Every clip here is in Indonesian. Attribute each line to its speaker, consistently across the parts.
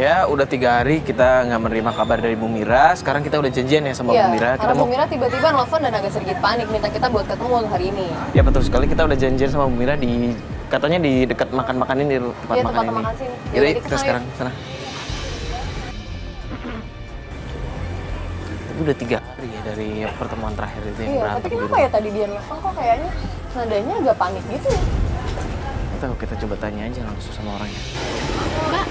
Speaker 1: ya udah tiga hari kita nggak menerima kabar dari Bu Mira. Sekarang kita udah janjian ya sama
Speaker 2: Iya,
Speaker 1: Bu Mira. Kita
Speaker 2: karena Bu
Speaker 1: mau
Speaker 2: Mira tiba-tiba nelfon dan agak sedikit panik minta kita buat ketemu hari ini.
Speaker 1: Ya betul sekali kita udah janjian sama Bu Mira di katanya di dekat makan-makan ini di tempat
Speaker 2: Iya,
Speaker 1: makan
Speaker 2: tempat
Speaker 1: ini.
Speaker 2: makan sini.
Speaker 1: Yaudah,
Speaker 2: Yaudah,
Speaker 1: yuk,
Speaker 2: kita
Speaker 1: sekarang sana. Tapi udah tiga hari ya dari pertemuan terakhir itu yang
Speaker 2: Iya,
Speaker 1: berantem
Speaker 2: tapi kenapa ya tadi dia nelfon kok kayaknya nadanya agak panik gitu ya?
Speaker 1: Tahu kita coba tanya aja langsung sama orangnya.
Speaker 3: Mbak,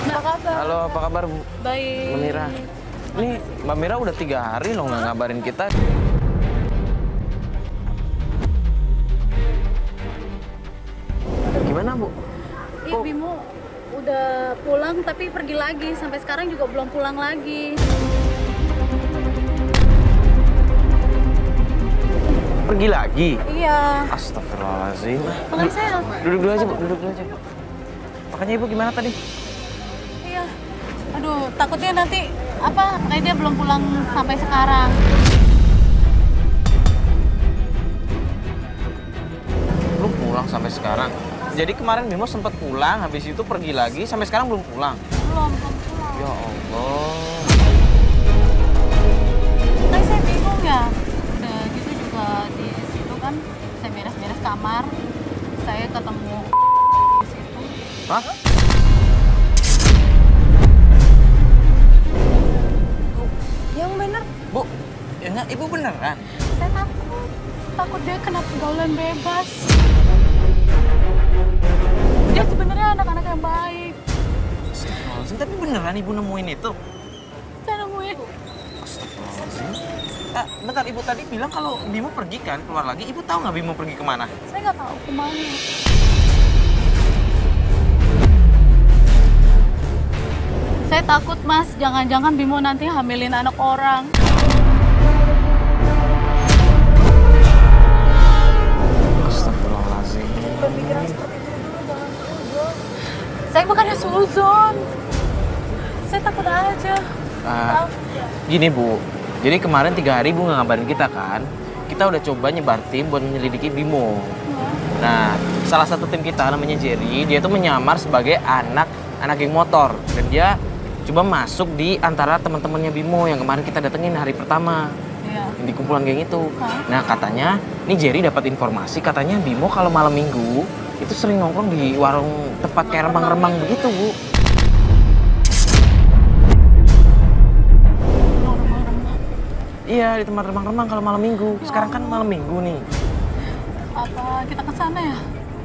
Speaker 2: Apa kabar?
Speaker 1: Halo, apa kabar Bu
Speaker 3: baik.
Speaker 1: Mbak Mira? Ini Mbak Mira udah tiga hari loh nggak ngabarin kita. Gimana Bu?
Speaker 3: Ih, Bimo udah pulang tapi pergi lagi. Sampai sekarang juga belum pulang lagi.
Speaker 1: Pergi lagi?
Speaker 3: Iya.
Speaker 1: Astagfirullahaladzim.
Speaker 3: Makanya saya
Speaker 1: Duduk dulu aja Bu, duduk dulu aja. Makanya Ibu gimana tadi?
Speaker 3: Aduh, takutnya nanti apa? Kayak dia belum pulang sampai sekarang.
Speaker 1: Belum pulang sampai sekarang. Jadi kemarin Bimo sempat pulang, habis itu pergi lagi, sampai sekarang belum pulang.
Speaker 3: Belum, belum pulang.
Speaker 1: Ya Allah.
Speaker 3: Kan saya bingung ya. Udah gitu juga di situ kan saya beres-beres kamar. Saya ketemu di situ.
Speaker 1: Hah?
Speaker 3: Bebas. Dia sebenarnya anak-anak yang baik.
Speaker 1: Astagfirullahaladzim, tapi beneran Ibu nemuin itu?
Speaker 3: Saya nemuin.
Speaker 1: Astagfirullahaladzim. Ah, bentar, Ibu tadi bilang kalau Bimo pergi kan, keluar lagi. Ibu tahu nggak Bimo pergi ke mana?
Speaker 3: Saya nggak tahu ke mana. Saya takut mas, jangan-jangan Bimo nanti hamilin anak orang.
Speaker 2: Berpikiran seperti itu dulu jangan suzon.
Speaker 3: Saya bukannya suzon. Saya takut aja.
Speaker 1: Ah, gini Bu, jadi kemarin tiga hari Bu nggak ngabarin kita kan? Kita udah coba nyebar tim buat menyelidiki Bimo. Nah, salah satu tim kita namanya Jerry, dia tuh menyamar sebagai anak anak geng motor dan dia coba masuk di antara teman-temannya Bimo yang kemarin kita datengin hari pertama Yang di kumpulan geng itu.
Speaker 3: Hah?
Speaker 1: Nah, katanya ini Jerry dapat informasi katanya Bimo kalau malam Minggu itu sering nongkrong di warung tempat kayak remang-remang begitu, Bu. Iya, di tempat remang-remang kalau malam Minggu. Sekarang kan malam Minggu nih.
Speaker 3: Apa kita ke sana ya?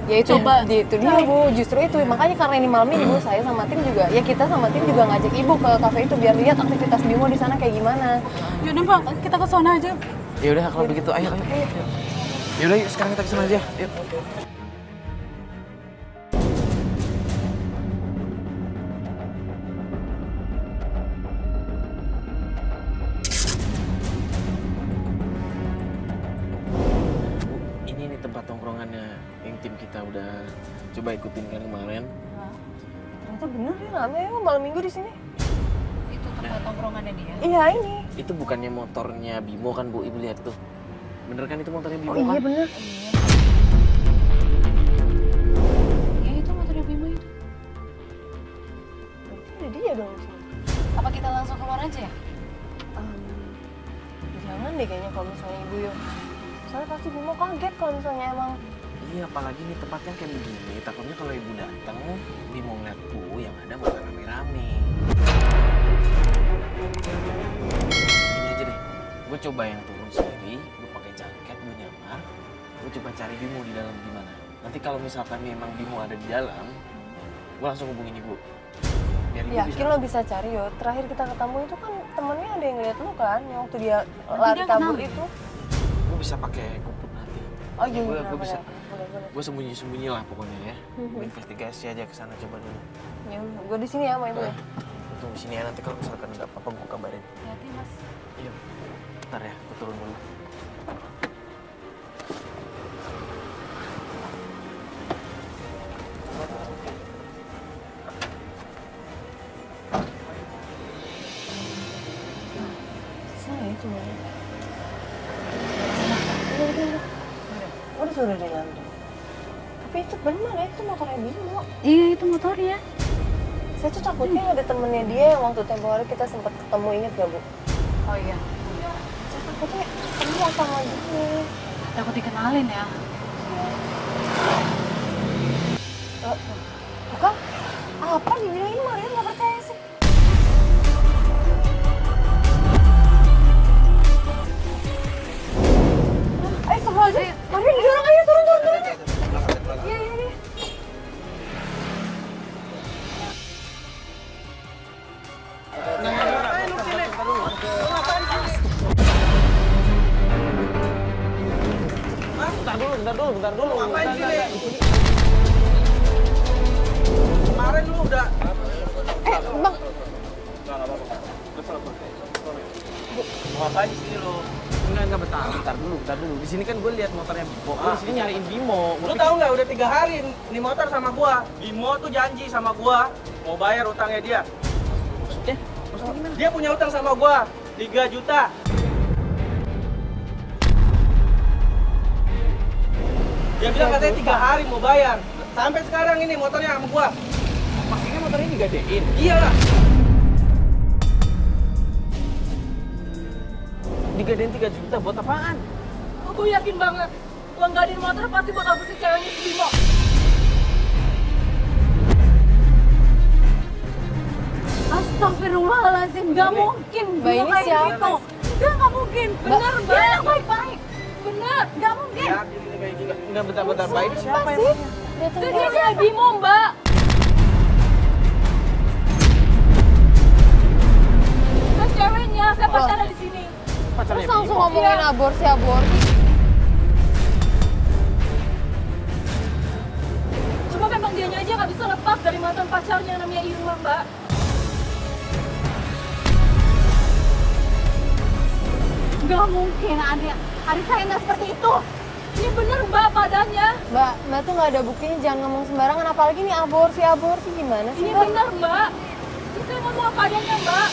Speaker 2: Ya itu,
Speaker 3: Coba.
Speaker 2: di- itu dia bu, justru itu makanya karena ini malam minggu saya sama tim juga, ya kita sama tim juga ngajak ibu ke kafe itu biar lihat aktivitas Bimo di sana kayak gimana.
Speaker 3: Yaudah mbak, kita ke sana aja.
Speaker 1: Ya udah kalau begitu ayo ayo. Ya udah yuk sekarang kita ke sana aja. Yuk. Coba ikutin kan kemarin.
Speaker 2: Ternyata bener ya rame ya malam minggu di sini.
Speaker 3: Itu tempat tongkrongannya dia.
Speaker 2: Iya ini.
Speaker 1: Itu bukannya motornya Bimo kan Bu, Ibu lihat tuh. Bener kan itu motornya Bimo
Speaker 2: Oh iya
Speaker 1: kan?
Speaker 2: bener.
Speaker 3: Iya. Ya itu motornya Bimo itu.
Speaker 2: Berarti ada dia dong.
Speaker 3: Apa kita langsung keluar aja ya?
Speaker 2: Em, jangan deh kayaknya kalau misalnya ibu yuk. Soalnya pasti Bimo kaget kalau misalnya emang
Speaker 1: Iya, apalagi nih tempatnya kayak begini. Takutnya kalau ibu datang, Bimo ngeliat Bu yang ada malah rame-rame. Ini aja deh, gue coba yang turun sendiri, gue pakai jaket, gue nyamar, gue coba cari Bimo di dalam gimana. Nanti kalau misalkan memang Bimo ada di dalam, gue langsung hubungin ibu. Biar ibu bisa.
Speaker 2: yakin lo bisa cari yo. Terakhir kita ketemu itu kan temennya ada yang ngeliat lo kan, yang waktu dia lari kabur itu.
Speaker 1: Gue bisa pakai kumpul nanti.
Speaker 2: Oh iya,
Speaker 1: gue bisa. Gue sembunyi-sembunyi lah pokoknya ya. Gue investigasi aja ke sana coba dulu.
Speaker 2: Ya, gue di sini ya sama ibu ya.
Speaker 1: Gue tunggu sini ya nanti kalau misalkan nggak apa-apa gue kabarin.
Speaker 3: Hati mas.
Speaker 1: Iya. Bentar ya, gue turun dulu.
Speaker 2: Udah sudah di dalam. Tapi itu benar ya, itu motornya Bimo.
Speaker 3: Iya itu motornya.
Speaker 2: Saya tuh takutnya ada temennya dia yang waktu tempo hari kita sempat ketemu inget gak bu?
Speaker 3: Oh iya.
Speaker 2: Saya takutnya ketemu sama dia.
Speaker 3: Takut dikenalin ya.
Speaker 1: Bentar dulu, bentar dulu, bentar dulu.
Speaker 4: Ngapain sih, Le? Kemarin lu udah
Speaker 2: Eh bang,
Speaker 4: ngapain di sini lu?
Speaker 1: Enggak, enggak bentar, bentar dulu, bentar dulu. Di sini kan gue lihat motornya Bimo. Gue di sini nyariin Bimo.
Speaker 4: Lu tahu nggak udah tiga hari nih motor sama gua. Bimo tuh janji sama gua mau bayar utangnya dia.
Speaker 1: Maksudnya? Maksudnya gimana?
Speaker 4: Dia punya utang sama gua 3 juta. Dia bilang katanya tiga hari mau bayar. Sampai sekarang ini motornya sama gua.
Speaker 1: Maksudnya motornya digadein.
Speaker 4: Iya lah.
Speaker 1: Digadein 3 juta buat apaan?
Speaker 3: Gue yakin banget. Uang gadin motor pasti buat apa sih ceweknya si Bimo. Astagfirullahaladzim, gak mungkin
Speaker 2: Mbak, ini siapa
Speaker 3: gitu. Gak, gak mungkin. Bener,
Speaker 2: Mbak.
Speaker 3: Dia baik-baik. Bener, gak mungkin.
Speaker 1: Enggak, bentar, bentar. Mbak, ini siapa
Speaker 2: apa sih? Dia tuh
Speaker 3: Itu dia si Bimo, Mbak. Saya ceweknya, saya pacaran di sini.
Speaker 1: Pacarnya
Speaker 2: Terus langsung ngomongin
Speaker 3: Iya.
Speaker 2: aborsi aborsi.
Speaker 3: Cuma memang dianya aja nggak bisa lepas dari mantan pacarnya yang namanya Irma, Mbak. Gak mungkin adik, adik saya nggak seperti itu. Ini bener Mbak padanya.
Speaker 2: Mbak, Mbak tuh nggak ada buktinya jangan ngomong sembarangan apalagi nih aborsi aborsi gimana sih
Speaker 3: Ini
Speaker 2: Mbak?
Speaker 3: bener Mbak. Ini saya ngomong apa adanya Mbak.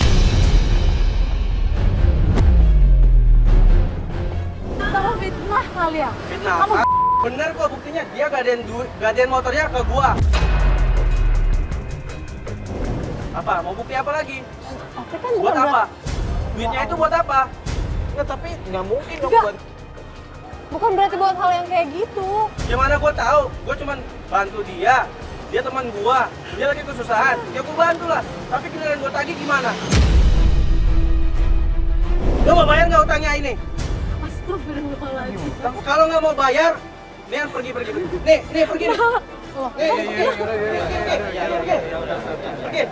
Speaker 3: Tahu fitnah kali ya?
Speaker 4: Fitnah
Speaker 3: Kamu
Speaker 4: apa? Bener kok buktinya dia gadein duit, gadein motornya ke gua. Apa? Mau bukti apa lagi?
Speaker 2: Tapi kan
Speaker 4: Buat apa? Duitnya itu buat apa?
Speaker 1: Enggak, tapi nggak mungkin dong
Speaker 2: Enggak.
Speaker 1: buat
Speaker 2: bukan berarti buat hal yang kayak gitu.
Speaker 4: Gimana gua tahu? Gua cuman bantu dia. Dia teman gua. Dia lagi kesusahan. Ya gua bantu lah. Tapi giliran gua tagih gimana? Lu mau bayar nggak utangnya ini?
Speaker 3: Astagfirullahaladzim.
Speaker 4: Kalau nggak mau bayar, nih pergi pergi. pergi. Nih, nih pergi nih.
Speaker 2: Loh,
Speaker 4: Nih, nih, nih, nih, nih, nih, nih, Pergi.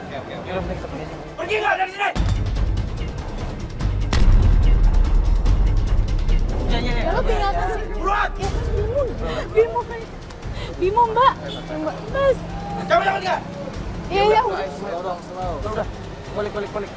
Speaker 4: Pergi nggak dari sini? Ya, ya, ya.
Speaker 2: Ya lu tinggal kasih.
Speaker 4: Buruan.
Speaker 3: Bimo kayak Bimo Mbak. Mas.
Speaker 4: Cabut cabut nggak?
Speaker 2: Iya iya.
Speaker 1: Udah, udah. Balik, balik, balik.